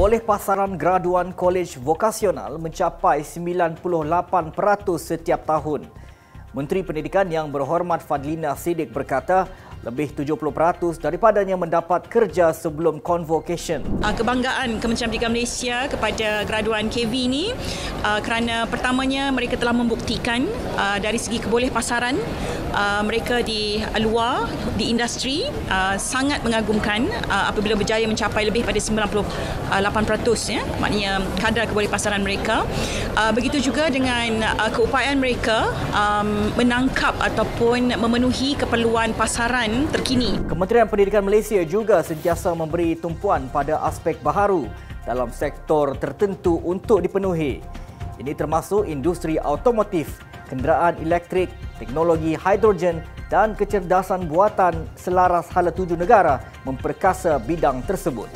Keboleh pasaran graduan kolej vokasional mencapai 98% setiap tahun. Menteri Pendidikan yang berhormat Fadlina Siddiq berkata, lebih 70% daripadanya mendapat kerja sebelum convocation. Ah, kebanggaan Kementerian Pendidikan Malaysia kepada graduan KV ini ah, kerana pertamanya mereka telah membuktikan ah, dari segi keboleh pasaran mereka di luar di industri sangat mengagumkan apabila berjaya mencapai lebih pada 98% ya maknanya kadar keboleh pasaran mereka begitu juga dengan keupayaan mereka menangkap ataupun memenuhi keperluan pasaran pendidikan terkini. Kementerian Pendidikan Malaysia juga sentiasa memberi tumpuan pada aspek baharu dalam sektor tertentu untuk dipenuhi. Ini termasuk industri automotif, kenderaan elektrik, teknologi hidrogen dan kecerdasan buatan selaras hala tuju negara memperkasa bidang tersebut.